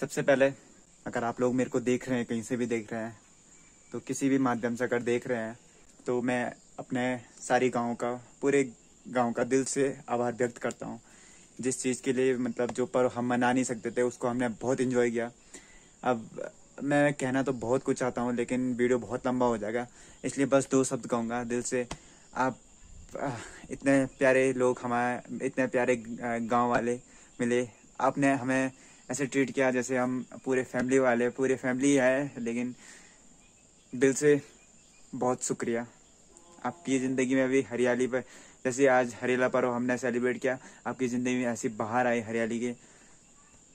सबसे पहले अगर आप लोग मेरे को देख रहे हैं, कहीं से भी देख रहे हैं तो किसी भी माध्यम से अगर देख रहे हैं तो मैं अपने सारी गाँव का, पूरे गाँव का दिल से आभार व्यक्त करता हूँ। जिस चीज़ के लिए मतलब जो पर्व हम मना नहीं सकते थे, उसको हमने बहुत इंजॉय किया। अब मैं कहना तो बहुत कुछ चाहता हूँ, लेकिन वीडियो बहुत लंबा हो जाएगा, इसलिए बस दो शब्द कहूँगा दिल से। आप इतने प्यारे लोग हमारे, इतने प्यारे गाँव वाले मिले, आपने हमें ऐसे ट्रीट किया, जैसे हम पूरे फैमिली वाले, पूरे फैमिली है, लेकिन दिल से बहुत शुक्रिया। आपकी ज़िंदगी में भी हरियाली पर, जैसे आज हरियाला पर्व हमने सेलिब्रेट किया, आपकी ज़िंदगी में ऐसी बाहर आई हरियाली के,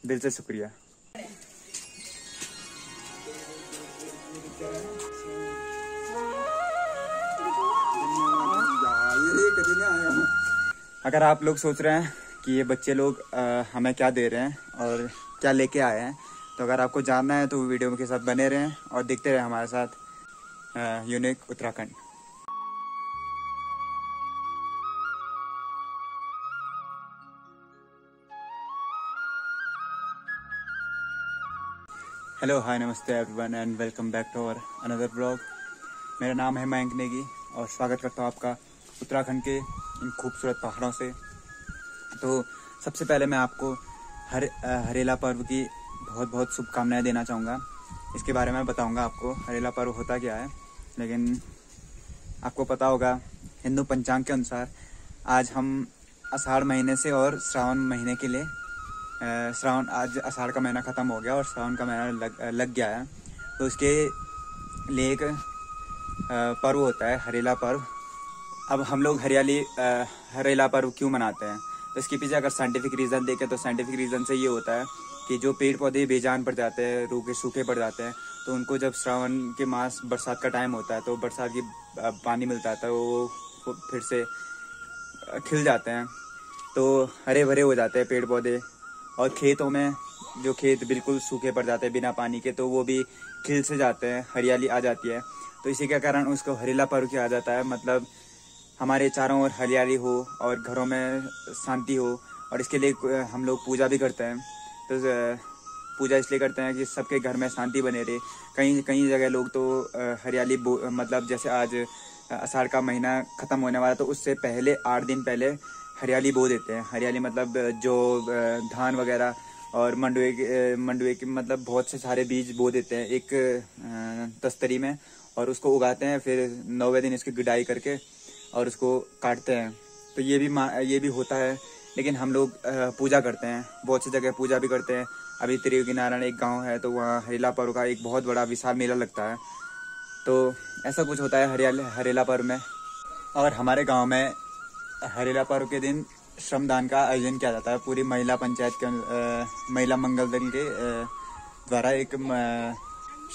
दिल से शुक्रिया। अगर आप लोग सोच रहे हैं कि ये बच्चे लोग आ, हमें क्या दे रहे हैं और क्या लेके आए हैं। तो अगर आपको जानना है तो वीडियो के साथ बने रहें और देखते रहें हमारे साथ यूनिक उत्तराखंड। हेलो हाय नमस्ते everyone and welcome back to our another blog मेरा नाम है मयंक नेगी और स्वागत करता हूँ आपका उत्तराखंड के इन खूबसूरत पहाड़ों से। तो सबसे पहले मैं आपको हर हरेला पर्व की बहुत बहुत शुभकामनाएँ देना चाहूँगा। इसके बारे में बताऊँगा आपको हरेला पर्व होता क्या है। लेकिन आपको पता होगा हिंदू पंचांग के अनुसार आज हम आषाढ़ महीने से और श्रावण महीने के लिए श्रावण आज आषाढ़ का महीना ख़त्म हो गया और श्रावण का महीना लग, लग गया है। तो उसके लिए एक पर्व होता है हरेला पर्व। अब हम लोग हरियाली हरेला पर्व क्यों मनाते हैं? तो इसके पीछे अगर साइंटिफिक रीज़न देखें तो साइंटिफिक रीज़न से ये होता है कि जो पेड़ पौधे बेजान पड़ जाते हैं रूखे सूखे पड़ जाते हैं तो उनको जब श्रावण के मास बरसात का टाइम होता है तो बरसात की पानी मिलता है तो वो फिर से खिल जाते हैं। तो हरे भरे हो जाते हैं पेड़ पौधे और खेतों में जो खेत बिल्कुल सूखे पड़ जाते हैं बिना पानी के तो वो भी खिल से जाते हैं, हरियाली आ जाती है। तो इसी के कारण उसको हरीला पर्व किया जाता है मतलब हमारे चारों ओर हरियाली हो और घरों में शांति हो और इसके लिए हम लोग पूजा भी करते हैं। तो पूजा इसलिए करते हैं कि सबके घर में शांति बने रहे। कई कई जगह लोग तो हरियाली मतलब जैसे आज आषाढ़ का महीना ख़त्म होने वाला तो उससे पहले, आठ दिन पहले हरियाली बो देते हैं। हरियाली मतलब जो धान वगैरह और मंडुए के मंडुए के मतलब बहुत से सारे बीज बो देते हैं एक तस्तरी में और उसको उगाते हैं, फिर नौवे दिन इसकी गुडाई करके और उसको काटते हैं। तो ये भी ये भी होता है। लेकिन हम लोग पूजा करते हैं। बहुत सी जगह पूजा भी करते हैं। अभी त्रियोगी नारायण एक गाँव है तो वहाँ हरेला पर्व का एक बहुत बड़ा विशाल मेला लगता है। तो ऐसा कुछ होता है हरियाल, हरेला पर्व में। और हमारे गाँव में हरेला पर्व के दिन श्रमदान का आयोजन किया जाता है। पूरी महिला पंचायत के महिला मंगल दल के द्वारा एक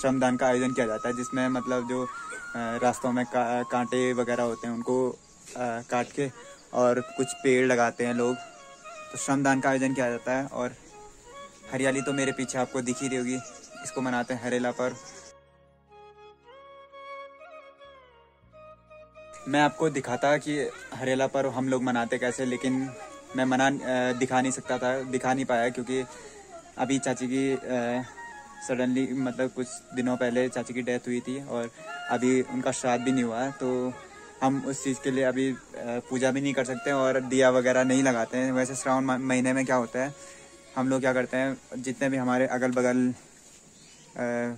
श्रमदान का आयोजन किया जाता है, जिसमें मतलब जो रास्तों में का, कांटे वगैरह होते हैं उनको काट के और कुछ पेड़ लगाते हैं लोग। तो श्रमदान का आयोजन किया जाता है और हरियाली तो मेरे पीछे आपको दिख ही रही होगी। इसको मनाते हैं हरेला पर मैं आपको दिखाता कि हरेला पर हम लोग मनाते कैसे लेकिन मैं मना दिखा नहीं सकता था दिखा नहीं पाया क्योंकि अभी चाची की सडनली मतलब कुछ दिनों पहले चाची की डेथ हुई थी और अभी उनका श्राद्ध भी नहीं हुआ है तो हम उस चीज़ के लिए अभी पूजा भी नहीं कर सकते और दिया वगैरह नहीं लगाते हैं। वैसे श्रावण महीने में क्या होता है, हम लोग क्या करते हैं, जितने भी हमारे अगल बगल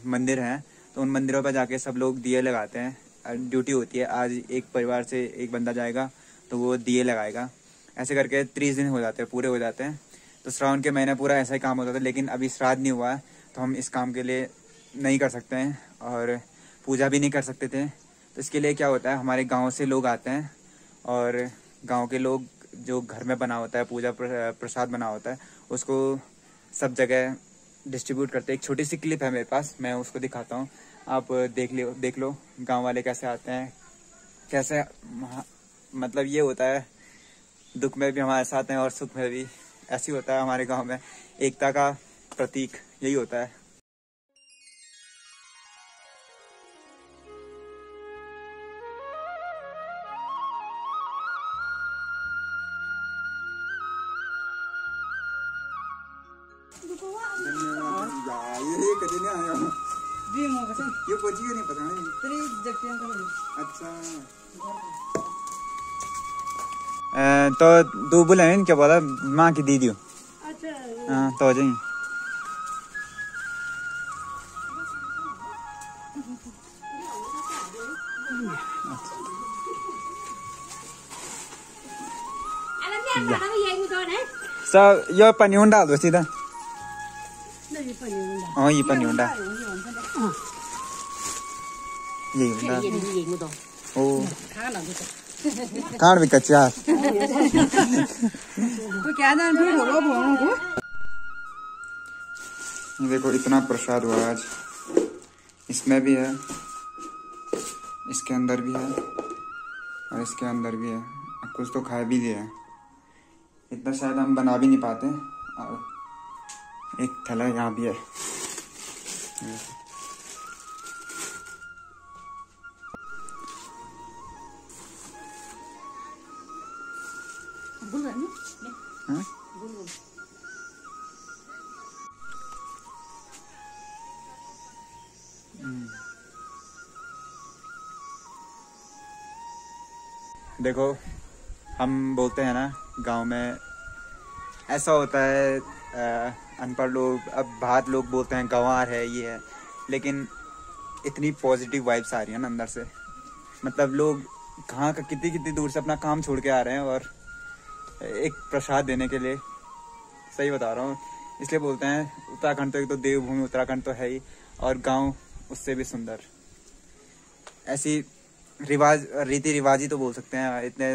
मंदिर हैं तो उन मंदिरों पर जाके सब लोग दिए लगाते हैं। ड्यूटी होती है, आज एक परिवार से एक बंदा जाएगा तो वो दिए लगाएगा। ऐसे करके तीस दिन हो जाते हैं, पूरे हो जाते हैं। तो श्रावण के महीने पूरा ऐसा ही काम होता था, लेकिन अभी श्राद्ध नहीं हुआ है तो हम इस काम के लिए नहीं कर सकते हैं। और पूजा भी नहीं कर सकते थे। तो इसके लिए क्या होता है, हमारे गाँव से लोग आते हैं और गाँव के लोग जो घर में बना होता है, पूजा प्रसाद बना होता है, उसको सब जगह डिस्ट्रीब्यूट करते हैं। एक छोटी सी क्लिप है मेरे पास, मैं उसको दिखाता हूँ। आप देख लो देख लो, गाँव वाले कैसे आते हैं, कैसे मतलब ये होता है, दुख में भी हमारे साथ हैं और सुख में भी। ऐसी होता है हमारे गाँव में, एकता का प्रतीक यही होता है। नहीं आया हूँ मो ये पहुँची नहीं पता नहीं तेरी जगतियाँ कर अच्छा तो दो बुलाए क्या बोला माँ की दीदी हो अच्छा हाँ तो हो जाएँगे eh. सब यो पन्नी डाल दो सीधा नहीं पनी मुंडा हाँ ये पन्नी डाल ये तो देखो इतना प्रसाद हुआ आज इसमें भी है इसके अंदर भी है और इसके अंदर भी है। कुछ तो खा भी दिया है। इतना शायद हम बना भी नहीं पाते और एक थैला यहाँ भी है? देखो हम बोलते हैं ना गाँव में ऐसा होता है अ, अनपढ़ लोग, अब बाहर लोग बोलते हैं, गंवार है, ये है। लेकिन इतनी पॉजिटिव वाइब्स आ रही है ना अंदर से। मतलब लोग कहाँ का कितनी कितनी दूर से अपना काम छोड़ के आ रहे हैं और एक प्रसाद देने के लिए। सही बता रहा हूँ। इसलिए बोलते हैं, उत्तराखंड तो एक तो देवभूमि, उत्तराखंड तो है ही, और गाँव उससे भी सुंदर। ऐसी रिवाज रीति रिवाज ही तो बोल सकते हैं। इतने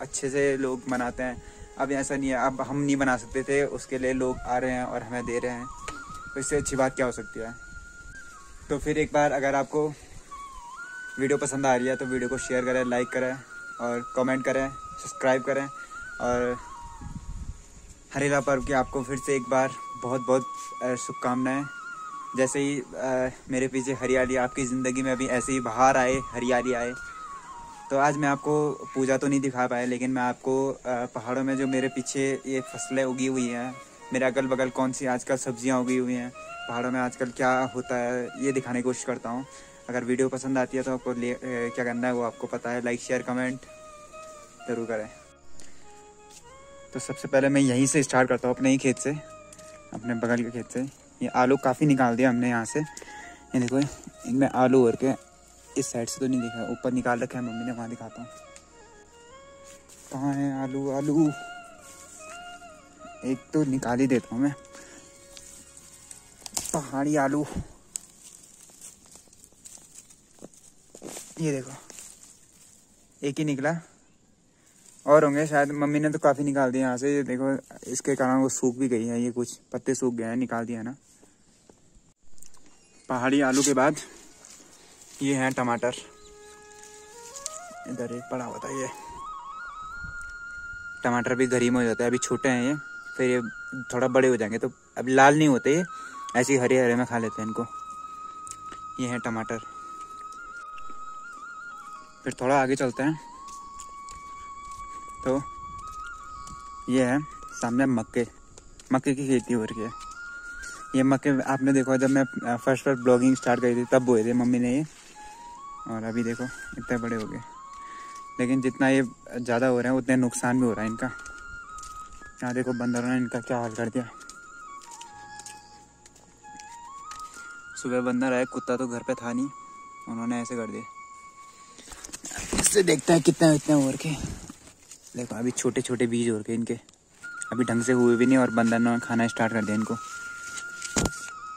अच्छे से लोग मनाते हैं। अब ऐसा नहीं है अब हम नहीं बना सकते थे उसके लिए लोग आ रहे हैं और हमें दे रहे हैं। तो इससे अच्छी बात क्या हो सकती है? तो फिर एक बार अगर आपको वीडियो पसंद आ रही है तो वीडियो को शेयर करें लाइक करें और कमेंट करें सब्सक्राइब करें और हरेला पर्व की आपको फिर से एक बार बहुत बहुत शुभकामनाएँ। जैसे ही अ, मेरे पीछे हरियाली आपकी ज़िंदगी में भी ऐसे ही बाहर आए हरियाली आए तो आज मैं आपको पूजा तो नहीं दिखा पाया, लेकिन मैं आपको पहाड़ों में जो मेरे पीछे ये फ़सलें उगी हुई हैं, मेरे अगल बगल कौन सी आजकल सब्ज़ियाँ उगी हुई हैं, पहाड़ों में आजकल क्या होता है, ये दिखाने की कोशिश करता हूँ। अगर वीडियो पसंद आती है तो आपको ले- क्या करना है वो आपको पता है, लाइक, शेयर, कमेंट ज़रूर करें। तो सबसे पहले मैं यहीं से स्टार्ट करता हूँ, अपने ही खेत से, अपने बगल के खेत से। ये आलू काफ़ी निकाल दिया हमने यहाँ से। ये देखो, इनमें आलू और के इस साइड से तो नहीं दिखा ऊपर निकाल रखा है मम्मी ने, वहाँ दिखाता हूँ। कहाँ है आलू? आलू। एक तो निकाल ही देता हूँ मैं। पहाड़ी आलू। ये देखो। एक ही निकला। और होंगे शायद, मम्मी ने तो काफ़ी निकाल दिया यहाँ से। ये देखो, इसके कारण वो सूख भी गई है। ये कुछ पत्ते सूख गए हैं, निकाल दिया है ना। पहाड़ी आलू के बाद ये है टमाटर। इधर एक पड़ा होता है ये। टमाटर भी गरीब हो जाता है, अभी छोटे हैं ये। फिर ये थोड़ा बड़े हो जाएँगे तो अभी लाल नहीं होते ये। ऐसे हरे हरे में खा लेते हैं इनको। ये है टमाटर। फिर थोड़ा आगे चलते हैं। तो ये है सामने मक्के। मक्के की खेती हो रही है। ये मक्के आपने देखा जब मैं फ़र्स्ट फ़र्स्ट ब्लॉगिंग स्टार्ट करी थी, तब बोए थे मम्मी ने ये। और अभी देखो, इतने बड़े हो गए। लेकिन जितना ये ज़्यादा हो रहे हैं, उतने नुकसान भी हो रहा है इनका। यहाँ देखो, बंदरों ने इनका क्या हाल कर दिया। सुबह बंदर आए, कुत्ता तो घर पे था नहीं। उन्होंने ऐसे कर दिया इससे देखते हैं कितने, इतने हो के। देखो, अभी छोटे छोटे बीज और के इनके। अभी ढंग से हुए भी नहीं और बंदर ने खाना स्टार्ट कर दिया इनको।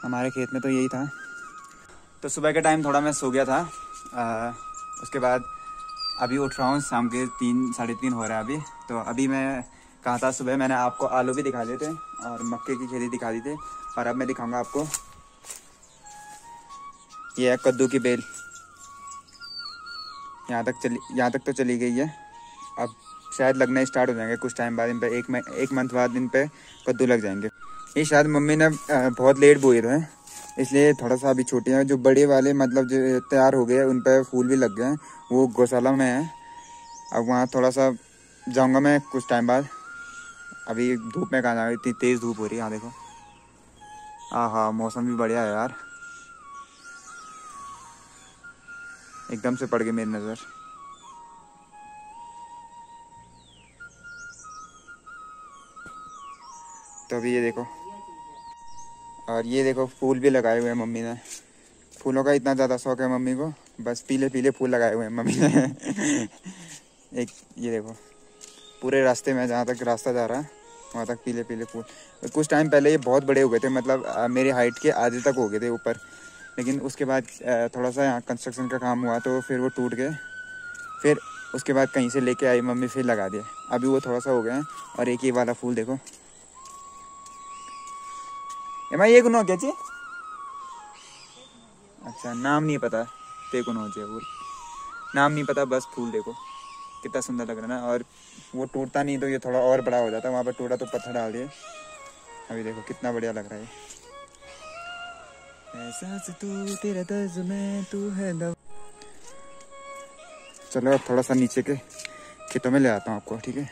हमारे खेत में तो यही था। तो सुबह के टाइम थोड़ा मैं सो गया था। आ, उसके बाद अभी उठ रहा हूँ शाम के तीन साढ़े तीन हो रहा है अभी। तो अभी मैं कहा था सुबह मैंने आपको आलू भी दिखा दिए थे और मक्के की खेती दिखा दी थी और अब मैं दिखाऊँगा आपको। ये है कद्दू की बेल। यहाँ तक चली यहाँ तक तो चली गई है। अब शायद लगना स्टार्ट हो जाएँगे कुछ टाइम बाद इन पे एक एक मंथ बाद इन पर कद्दू लग जाएँगे। ये शायद मम्मी ने बहुत लेट बोए थे। इसलिए थोड़ा सा अभी छोटे हैं, जो बड़े वाले मतलब जो तैयार हो गए, उन पर फूल भी लग गए हैं। वो गौशाला में है। अब वहाँ थोड़ा सा जाऊँगा मैं कुछ टाइम बाद। अभी धूप में कहाँ जाऊँगा इतनी तेज़ धूप हो रही है, यहाँ देखो। हाँ हाँ मौसम भी बढ़िया है यार। एकदम से पड़ गई मेरी नज़र। तो अभी ये देखो। और ये देखो फूल भी लगाए हुए हैं मम्मी ने। फूलों का इतना ज़्यादा शौक है मम्मी को। बस पीले पीले फूल लगाए हुए हैं मम्मी ने। एक ये देखो, पूरे रास्ते में जहाँ तक रास्ता जा रहा है, वहाँ तक पीले पीले फूल। कुछ टाइम पहले ये बहुत बड़े हो गए थे मतलब मेरी हाइट के आधे तक हो गए थे ऊपर। लेकिन उसके बाद थोड़ा सा यहाँ कंस्ट्रक्शन का काम हुआ तो फिर वो टूट गए। फिर उसके बाद कहीं से लेके आई मम्मी, फिर लगा दिए अभी वो थोड़ा सा हो गया है और एक ये वाला फूल देखो। एमा ये गुनो क्या चाहिए अच्छा नाम नहीं पता। को हो चाहिए फूल नाम नहीं पता, बस फूल देखो। कितना सुंदर लग रहा है ना, और वो टूटता नहीं तो ये थोड़ा और बड़ा हो जाता वहाँ पर टूटा तो पत्थर डाल दिए। अभी देखो, कितना बढ़िया लग रहा है। तू, तेरा तू है चलो, अब थोड़ा सा नीचे के खेतों में ले आता हूँ आपको, ठीक है?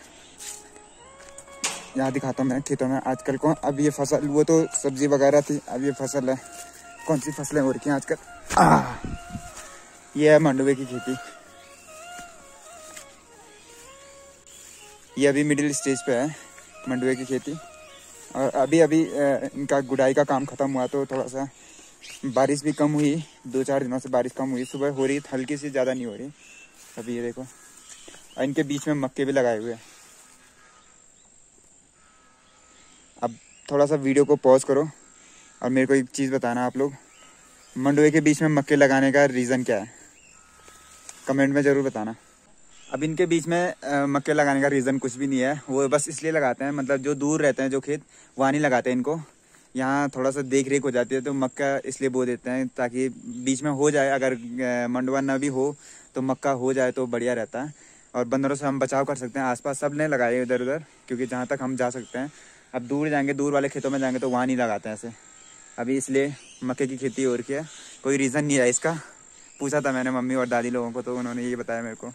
यहाँ दिखाता हूँ मैं खेतों में आजकल को अब ये फ़सल, वो तो सब्ज़ी वगैरह थी, अब ये फ़सल है। कौन सी फ़सलें हो रही हैं आजकल? ये है मंडुवे की खेती। ये अभी मिडिल स्टेज पे है, मंडुवे की खेती। और अभी अभी इनका गुडाई का काम खत्म हुआ तो थोड़ा सा बारिश भी कम हुई। दो चार दिनों से बारिश कम हुई। सुबह हो रही, हल्की सी ज़्यादा नहीं हो रही। अभी ये देखो। और इनके बीच में मक्के भी लगाए हुए हैं। थोड़ा सा वीडियो को पॉज करो और मेरे को एक चीज़ बताना आप लोग। मंडुए के बीच में मक्के लगाने का रीज़न क्या है? कमेंट में ज़रूर बताना। अब इनके बीच में मक्के लगाने का रीज़न कुछ भी नहीं है। वो बस इसलिए लगाते हैं मतलब जो दूर रहते हैं, जो खेत, वहाँ नहीं लगाते हैं इनको। यहाँ थोड़ा सा देख रेख हो जाती है तो मक्का इसलिए बो देते हैं ताकि बीच में हो जाए। अगर मंडुआ न भी हो तो मक्का हो जाए तो बढ़िया रहता है। और बंदरों से हम बचाव कर सकते हैं। आसपास सबने लगाए इधर उधर क्योंकि जहाँ तक हम जा सकते हैं अब दूर जाएँगे, दूर वाले खेतों में जाएँगे तो वहाँ नहीं लगाते ऐसे। अभी इसलिए मक्के की खेती रही है। कोई रीज़न नहीं है इसका। पूछा था मैंने मम्मी और दादी लोगों को तो उन्होंने ये बताया मेरे को।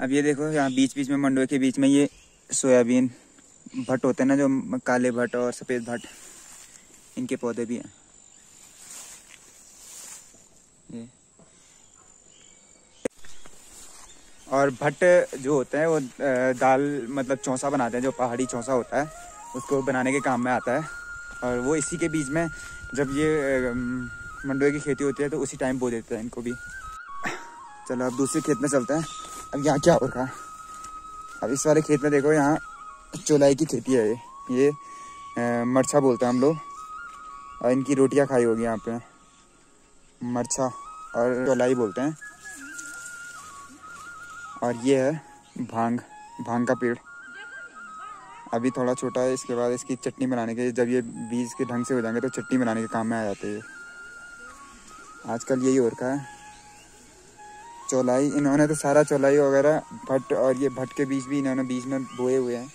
अब ये देखो, यहाँ बीच बीच में मंडुए के बीच में ये सोयाबीन भट्ट होते हैं ना, जो काले भट्ट और सफ़ेद भट्ट, इनके पौधे भी हैं। ये। और भट्ट जो होते हैं, वो दाल मतलब चौंसा बनाते हैं, जो पहाड़ी चौंसा होता है। उसको बनाने के काम में आता है। और वो इसी के बीच में जब ये मंडुए की खेती होती है तो उसी टाइम बो देते हैं इनको भी। चलो, अब दूसरे खेत में चलते हैं। अब यहाँ क्या हो रहा अब इस वाले खेत में देखो, यहाँ चौलाई की खेती है ये। ये मरछा बोलते हैं हम लोग। और इनकी रोटियाँ खाई होगी यहाँ पे। मरछा और चौलाई बोलते हैं। और ये है भाँग भाँग का पेड़। अभी थोड़ा छोटा है, इसके बाद इसकी चटनी बनाने के जब ये बीज के ढंग से हो जाएँगे तो चटनी बनाने के काम में आ जाते हैं। आजकल यही और रखा है। चौलाई, इन्होंने तो सारा चौलाई वगैरह, भट्ट और ये भट्ट के बीज भी इन्होंने बीज में बोए हुए हैं।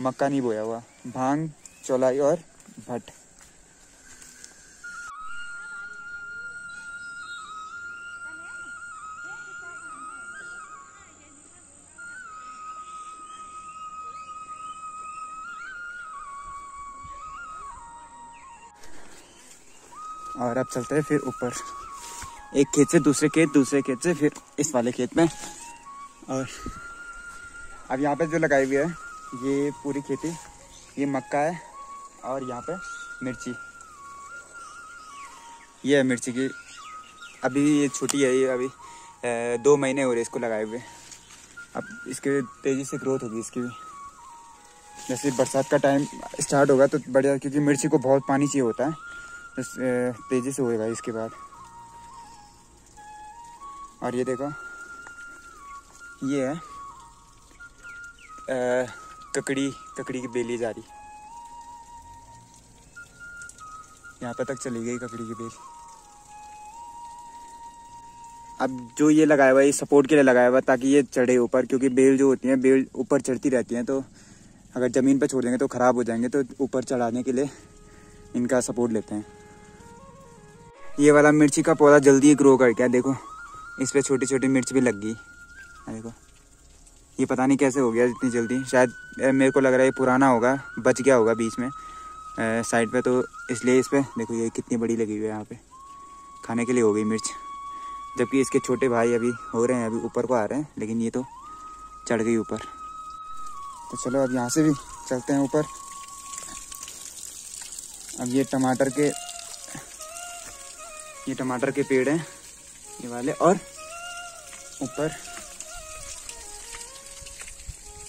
मक्का नहीं बोया हुआ। भाँग, चौलाई और भट्ट। अब चलते हैं, फिर ऊपर। एक खेत से दूसरे खेत दूसरे खेत से फिर इस वाले खेत में। और अब यहाँ पे जो लगाई हुई है, ये पूरी खेती, ये मक्का है और यहाँ पे मिर्ची। ये है मिर्ची की। अभी ये छोटी है, ये अभी दो महीने हो रहे इसको लगाए हुए। अब इसके तेज़ी से ग्रोथ होगी इसकी भी। जैसे बरसात का टाइम स्टार्ट होगा तो बढ़िया, क्योंकि मिर्ची को बहुत पानी चाहिए होता है। तेज़ी से होएगा इसके बाद। और ये देखो ये है अ, ककड़ी ककड़ी की बेली जा रही। यहाँ पर तक चली गई ककड़ी की बेल। अब जो ये लगाया हुआ है ये सपोर्ट के लिए लगाया हुआ ताकि ये चढ़े ऊपर क्योंकि बेल जो होती है बेल ऊपर चढ़ती रहती हैं तो अगर ज़मीन पर छोड़ देंगे तो ख़राब हो जाएँगे तो ऊपर चढ़ाने के लिए इनका सपोर्ट लेते हैं। ये वाला मिर्ची का पौधा जल्दी ही ग्रो कर गया, देखो। इस पर छोटी छोटी मिर्च भी लग गई। देखो। ये पता नहीं कैसे हो गया इतनी जल्दी। शायद मेरे को लग रहा है ये पुराना होगा, बच गया होगा बीच में। साइड पे तो इसलिए इस पर देखो ये कितनी बड़ी लगी हुई है यहाँ पे। खाने के लिए हो गई मिर्च। जबकि इसके छोटे भाई अभी हो रहे हैं, अभी ऊपर को आ रहे हैं, लेकिन ये तो चढ़ गई ऊपर। तो चलो अब यहाँ से भी चलते हैं ऊपर। अब ये टमाटर के ये टमाटर के पेड़ हैं, ये वाले, और ऊपर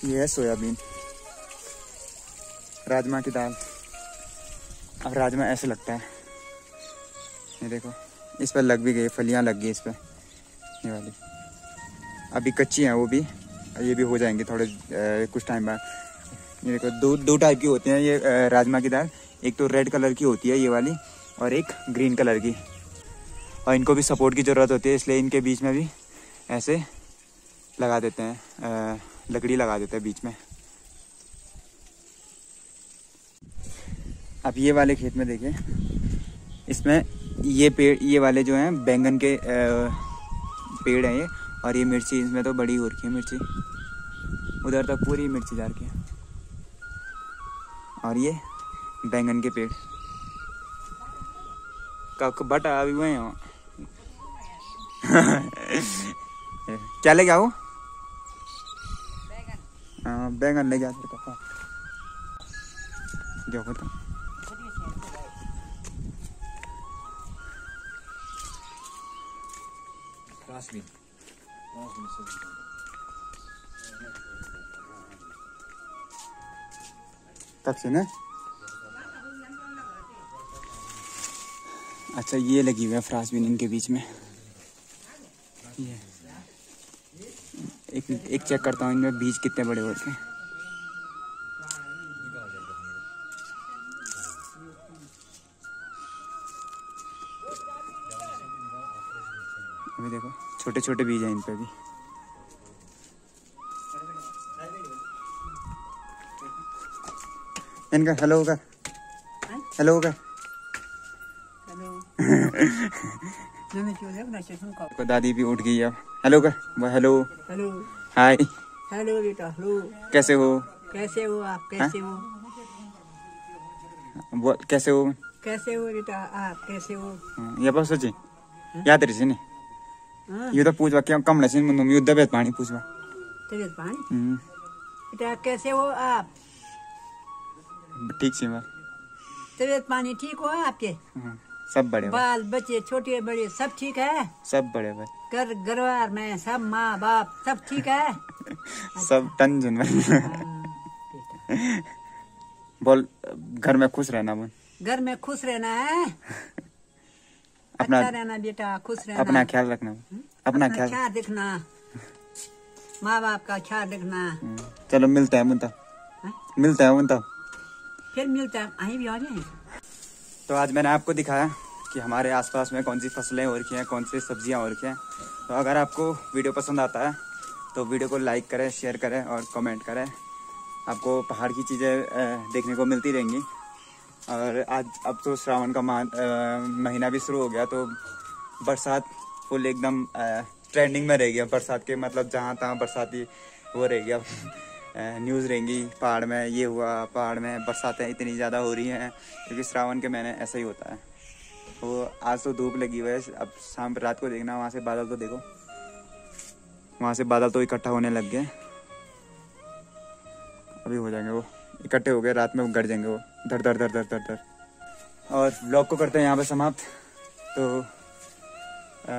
ये है सोयाबीन, राजमा की दाल। अब राजमा ऐसे लगता है। ये देखो, इस पर लग भी गई, फलियाँ लग गई इस पर, ये वाली। अभी कच्ची हैं वो भी, ये भी हो जाएँगे थोड़े कुछ टाइम बाद। ये देखो, दो दो टाइप की होती हैं ये राजमा की दाल। एक तो रेड कलर की होती है ये वाली, और एक ग्रीन कलर की। और इनको भी सपोर्ट की ज़रूरत होती है, इसलिए इनके बीच में भी ऐसे लगा देते हैं लकड़ी लगा देते हैं बीच में। अब ये वाले खेत में देखिए, इसमें ये पेड़, ये वाले जो हैं, बैंगन के पेड़ हैं ये, और ये मिर्ची, इसमें तो बड़ी हो रखी है मिर्ची। उधर तक पूरी मिर्ची जा रखी है। और ये बैंगन के पेड़। कब, बट अभी हुए हैं क्या लेके आओ? हाँ बैंगन ले जाते पापा तब से ना? अच्छा ये लगी हुई है फ्रांसबीन इनके बीच में। ये एक एक चेक करता हूँ इनमें बीज कितने बड़े होते हैं। अभी देखो छोटे छोटे बीज हैं इन पे भी। इनका हेलो कर हेलो कर को दादी भी उठ गई अब। हेलो कर हेलो। हेलो। हाय। हेलो बेटा हेलो। कैसे हो? कैसे हो आप? कैसे हो? वो कैसे हो? कैसे हो बेटा आप? कैसे हो? हाँ, ये बस सोची याद रही ने हाँ। ये तो पूछवा क्या कम लसिन मुंदुम युद्ध बेत पानी पूछवा। तबीयत पानी? हम्म, बेटा कैसे हो आप? ठीक सी बात। तबीयत पानी ठीक हो आपके? हाँ, सब बड़े बाल बच्चे छोटे बड़े सब ठीक है? सब बड़े बड़े घर घरवार में सब माँ बाप सब ठीक है? सब टन जुन हाँ, बोल घर में खुश रहना बोल। घर में खुश रहना है? अपना अच्छा रहना बेटा खुश रहना। अपना ख्याल रखना। अपना ख्याल। ख्याल रखना। माँ बाप का ख्याल रखना। हम्म, चलो मिलते हैं मुंता हाँ? मिलते हैं मुंता फिर मिलता है। अहीं भी आ जाए? तो आज मैंने आपको दिखाया कि हमारे आसपास में कौन सी फ़सलें हो रखी हैं, कौन सी सब्ज़ियाँ हो रखी हैं। तो अगर आपको वीडियो पसंद आता है तो वीडियो को लाइक करें, शेयर करें और कमेंट करें। आपको पहाड़ की चीज़ें देखने को मिलती रहेंगी। और आज, अब तो श्रावण का माह महीना भी शुरू हो गया तो बरसात फुल एकदम ट्रेंडिंग में रहेगी। बरसात के मतलब जहाँ तहाँ बरसाती वो रहेगी। अब न्यूज़ रहेंगी पहाड़ में ये हुआ पहाड़ में बरसातें इतनी ज़्यादा हो रही हैं क्योंकि श्रावण के महीने ऐसा ही होता है। वो आज तो धूप लगी हुई है अब शाम रात को देखना वहाँ से बादल तो देखो। वहाँ से बादल तो इकट्ठा होने लग गए। अभी हो जाएँगे वो इकट्ठे हो गए रात में गड़ जाएँगे वो। धर धर धर धर धर धर। और ब्लॉग को करते हैं यहाँ पे समाप्त। तो अ,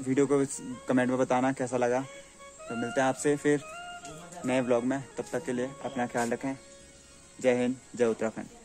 वीडियो को कमेंट में बताना कैसा लगा। तो मिलते हैं आपसे फिर। नए ब्लॉग में तब तक के लिए अपना ख्याल रखें। जय हिंद जय उत्तराखंड।